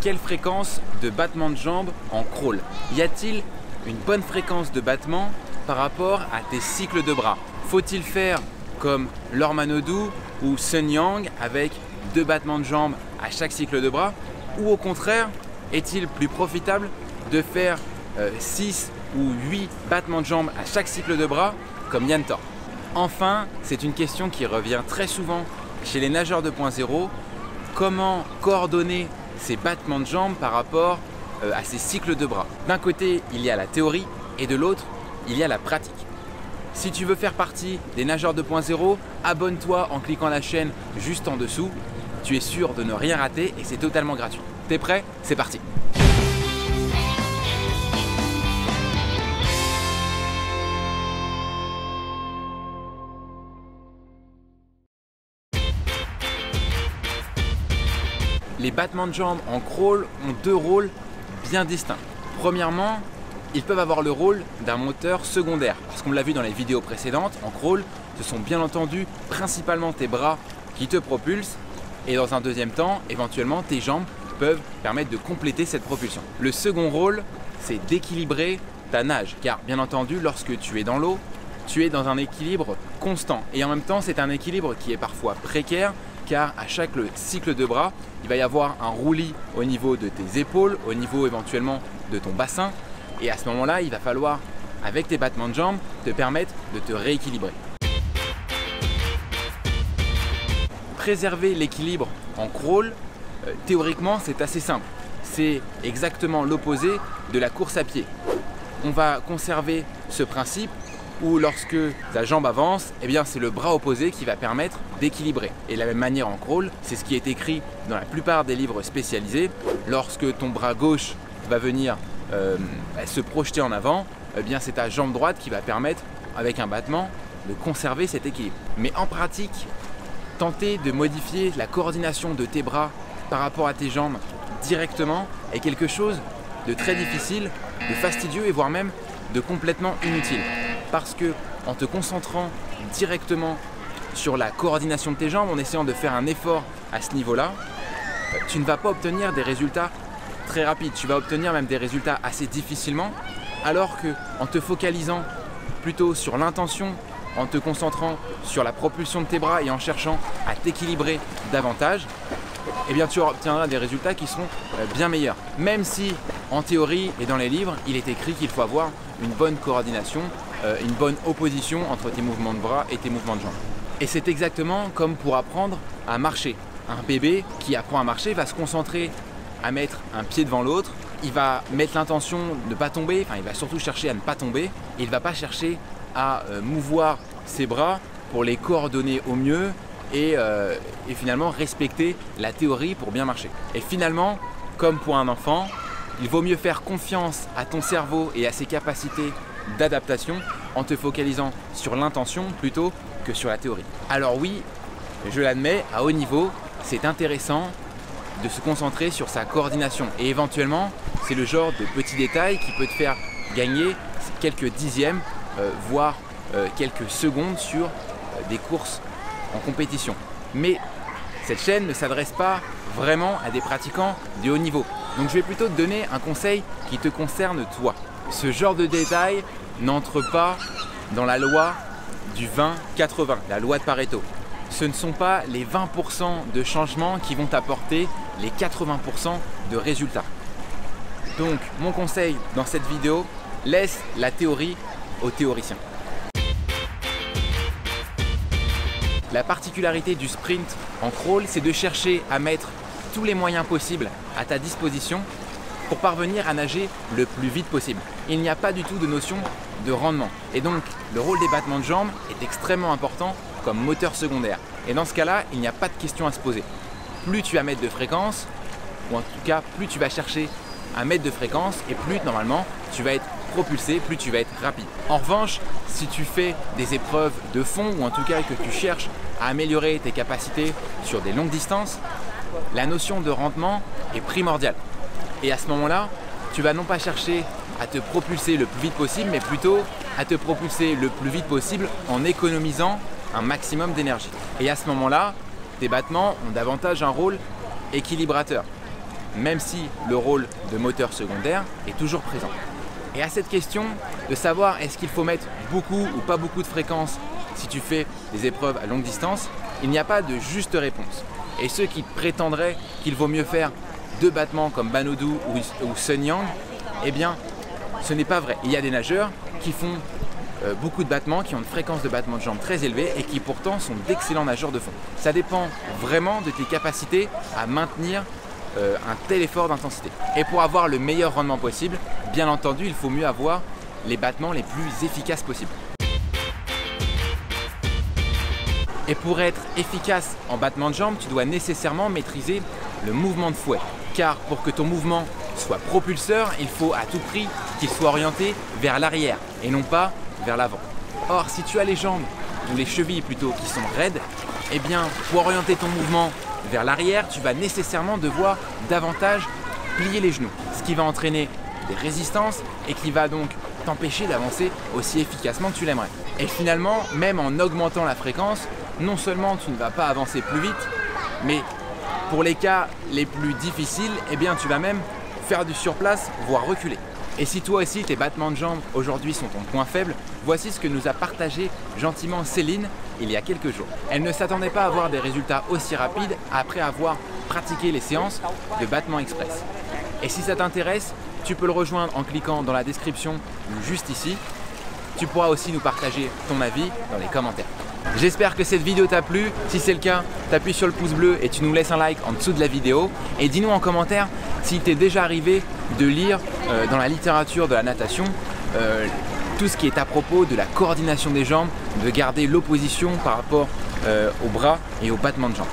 quelle fréquence de battement de jambes en crawl? Y a-t-il une bonne fréquence de battement par rapport à tes cycles de bras? Faut-il faire comme Lormanodou ou Sun Yang avec deux battements de jambes à chaque cycle de bras? Ou au contraire, est-il plus profitable de faire 6 euh, ou 8 battements de jambes à chaque cycle de bras comme Yann Thor? Enfin, c'est une question qui revient très souvent chez les nageurs 2.0. Comment coordonner ces battements de jambes par rapport euh, à ces cycles de bras D'un côté, il y a la théorie et de l'autre, il y a la pratique. Si tu veux faire partie des nageurs 2.0, abonne-toi en cliquant la chaîne juste en dessous. Tu es sûr de ne rien rater et c'est totalement gratuit. T'es prêt? C'est parti Les battements de jambes en crawl ont deux rôles bien distincts. Premièrement, ils peuvent avoir le rôle d'un moteur secondaire. Parce qu'on l'a vu dans les vidéos précédentes, en crawl, ce sont bien entendu principalement tes bras qui te propulsent. Et dans un deuxième temps, éventuellement, tes jambes peuvent permettre de compléter cette propulsion. Le second rôle, c'est d'équilibrer ta nage. Car bien entendu, lorsque tu es dans l'eau, tu es dans un équilibre constant. Et en même temps, c'est un équilibre qui est parfois précaire car à chaque cycle de bras, il va y avoir un roulis au niveau de tes épaules, au niveau éventuellement de ton bassin. Et à ce moment-là, il va falloir, avec tes battements de jambes, te permettre de te rééquilibrer. Préserver l'équilibre en crawl, euh, théoriquement, c'est assez simple. C'est exactement l'opposé de la course à pied. On va conserver ce principe où lorsque ta jambe avance, eh bien c'est le bras opposé qui va permettre d'équilibrer. Et de la même manière en crawl, c'est ce qui est écrit dans la plupart des livres spécialisés. Lorsque ton bras gauche va venir euh, se projeter en avant, eh bien c'est ta jambe droite qui va permettre, avec un battement, de conserver cet équilibre. Mais en pratique, tenter de modifier la coordination de tes bras par rapport à tes jambes directement est quelque chose de très difficile, de fastidieux et voire même de complètement inutile. Parce que en te concentrant directement sur la coordination de tes jambes, en essayant de faire un effort à ce niveau-là, tu ne vas pas obtenir des résultats très rapides. Tu vas obtenir même des résultats assez difficilement, alors que en te focalisant plutôt sur l'intention, en te concentrant sur la propulsion de tes bras et en cherchant à t'équilibrer davantage, eh bien tu obtiendras des résultats qui seront euh, bien meilleurs. Même si en théorie et dans les livres, il est écrit qu'il faut avoir une bonne coordination, une bonne opposition entre tes mouvements de bras et tes mouvements de jambes. Et c'est exactement comme pour apprendre à marcher. Un bébé qui apprend à marcher va se concentrer à mettre un pied devant l'autre, il va mettre l'intention de ne pas tomber, enfin il va surtout chercher à ne pas tomber, il ne va pas chercher à euh, mouvoir ses bras pour les coordonner au mieux euh, et, finalement respecter la théorie pour bien marcher. Et finalement, comme pour un enfant, il vaut mieux faire confiance à ton cerveau et à ses capacités d'adaptation en te focalisant sur l'intention plutôt que sur la théorie. Alors oui, je l'admets, à haut niveau, c'est intéressant de se concentrer sur sa coordination. Et éventuellement, c'est le genre de petit détail qui peut te faire gagner quelques dixièmes, euh, voire euh, quelques secondes sur des courses en compétition. Mais cette chaîne ne s'adresse pas vraiment à des pratiquants de haut niveau. Donc je vais plutôt te donner un conseil qui te concerne toi. Ce genre de détail n'entre pas dans la loi du 20-80, la loi de Pareto. Ce ne sont pas les 20% de changements qui vont t'apporter les 80% de résultats. Donc mon conseil dans cette vidéo, laisse la théorie aux théoriciens. La particularité du sprint en crawl, c'est de chercher à mettre tous les moyens possibles à ta disposition pour parvenir à nager le plus vite possible. Il n'y a pas du tout de notion de rendement. Et donc, le rôle des battements de jambes est extrêmement important comme moteur secondaire. Et dans ce cas-là, il n'y a pas de question à se poser. Plus tu vas mettre de fréquence, ou en tout cas, plus tu vas chercher un mètre de fréquence et plus normalement tu vas être propulsé, plus tu vas être rapide. En revanche, si tu fais des épreuves de fond ou en tout cas que tu cherches à améliorer tes capacités sur des longues distances, la notion de rendement est primordiale. Et à ce moment-là, tu vas non pas chercher à te propulser le plus vite possible, mais plutôt à te propulser le plus vite possible en économisant un maximum d'énergie. Et à ce moment-là, tes battements ont davantage un rôle équilibrateur. même si le rôle de moteur secondaire est toujours présent. Et à cette question de savoir est-ce qu'il faut mettre beaucoup ou pas beaucoup de fréquences si tu fais des épreuves à longue distance, il n'y a pas de juste réponse. Et ceux qui prétendraient qu'il vaut mieux faire deux battements comme Banodou ou, Sun Yang, eh bien, ce n'est pas vrai. Il y a des nageurs qui font euh, beaucoup de battements, qui ont une fréquence de battement de jambes très élevée et qui pourtant sont d'excellents nageurs de fond. Ça dépend vraiment de tes capacités à maintenir euh, un tel effort d'intensité. Et pour avoir le meilleur rendement possible, bien entendu, il faut mieux avoir les battements les plus efficaces possibles. Et pour être efficace en battement de jambes, tu dois nécessairement maîtriser le mouvement de fouet. Car pour que ton mouvement soit propulseur, il faut à tout prix qu'il soit orienté vers l'arrière et non pas vers l'avant. Or, si tu as les jambes, ou les chevilles plutôt, qui sont raides, eh bien, pour orienter ton mouvement vers l'arrière, tu vas nécessairement devoir davantage plier les genoux, ce qui va entraîner des résistances et qui va donc t'empêcher d'avancer aussi efficacement que tu l'aimerais. Et finalement, même en augmentant la fréquence, non seulement tu ne vas pas avancer plus vite, mais pour les cas les plus difficiles, eh bien tu vas même faire du surplace, voire reculer. Et si toi aussi tes battements de jambes aujourd'hui sont ton point faible, voici ce que nous a partagé gentiment Céline il y a quelques jours. Elle ne s'attendait pas à avoir des résultats aussi rapides après avoir pratiqué les séances de battement express. Et si ça t'intéresse, tu peux le rejoindre en cliquant dans la description juste ici. Tu pourras aussi nous partager ton avis dans les commentaires. J'espère que cette vidéo t'a plu. Si c'est le cas, t'appuies sur le pouce bleu et tu nous laisses un like en dessous de la vidéo. Et dis-nous en commentaire s'il t'est déjà arrivé de lire euh, dans la littérature de la natation euh, tout ce qui est à propos de la coordination des jambes, de garder l'opposition par rapport euh, aux bras et aux battements de jambes.